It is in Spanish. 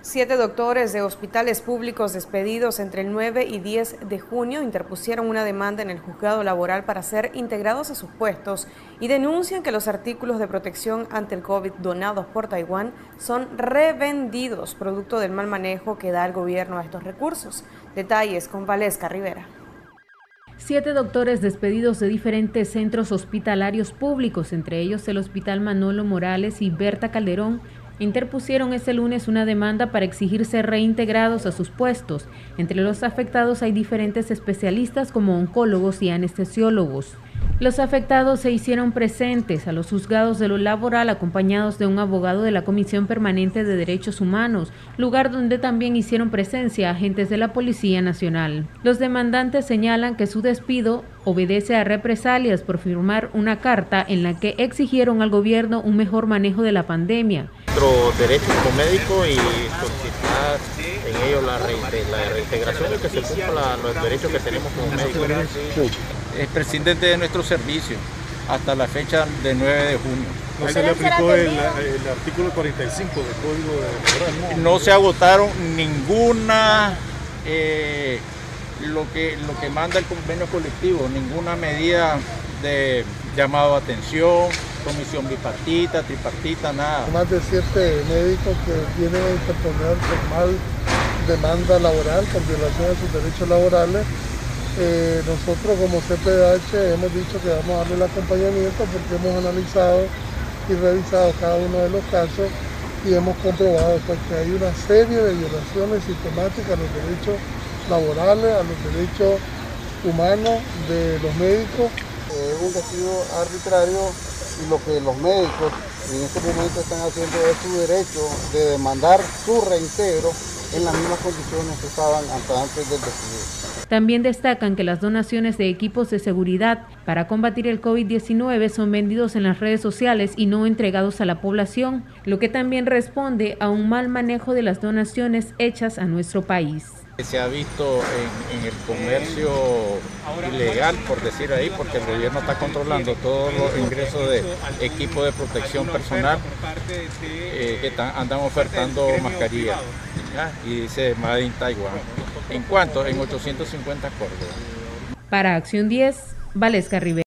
Siete doctores de hospitales públicos despedidos entre el 9 y 10 de junio interpusieron una demanda en el juzgado laboral para ser integrados a sus puestos y denuncian que los artículos de protección ante el COVID donados por Taiwán son revendidos producto del mal manejo que da el gobierno a estos recursos. Detalles con Valesca Rivera. Siete doctores despedidos de diferentes centros hospitalarios públicos, entre ellos el Hospital Manolo Morales y Berta Calderón, interpusieron este lunes una demanda para exigir ser reintegrados a sus puestos. Entre los afectados hay diferentes especialistas como oncólogos y anestesiólogos. Los afectados se hicieron presentes a los juzgados de lo laboral acompañados de un abogado de la Comisión Permanente de Derechos Humanos, lugar donde también hicieron presencia agentes de la Policía Nacional. Los demandantes señalan que su despido obedece a represalias por firmar una carta en la que exigieron al gobierno un mejor manejo de la pandemia. Nuestro derecho como médico y solicitar en ello la, reintegración y que se cumpla los derechos que tenemos como médicos es presidente de nuestro servicio hasta la fecha del 9 de junio. ¿No se le aplicó el, artículo 45 del Código de Laboral? No se agotaron ninguna, eh, lo, que, lo que manda el convenio colectivo, ninguna medida de llamado a atención, comisión bipartita, tripartita, nada. Más de siete médicos que vienen a interponer formal demanda laboral con violación de sus derechos laborales eh, nosotros como CPDH hemos dicho que vamos a darle el acompañamiento porque hemos analizado y revisado cada uno de los casos y hemos comprobado pues, que hay una serie de violaciones sistemáticas a los derechos laborales, a los derechos humanos de los médicos. Es un despido arbitrario y lo que los médicos en este momento están haciendo es su derecho de demandar su reintegro en las mismas condiciones que estaban antes del despido. También destacan que las donaciones de equipos de seguridad para combatir el COVID-19 son vendidos en las redes sociales y no entregados a la población, lo que también responde a un mal manejo de las donaciones hechas a nuestro país. Se ha visto en, el comercio ilegal, por decir ahí, porque el gobierno está controlando todos los ingresos de equipos de protección personal eh, que andan ofertando mascarillas y dice Made in Taiwan. ¿En cuánto? En 850 Córdoba. Para Acción 10, Valesca Rivera.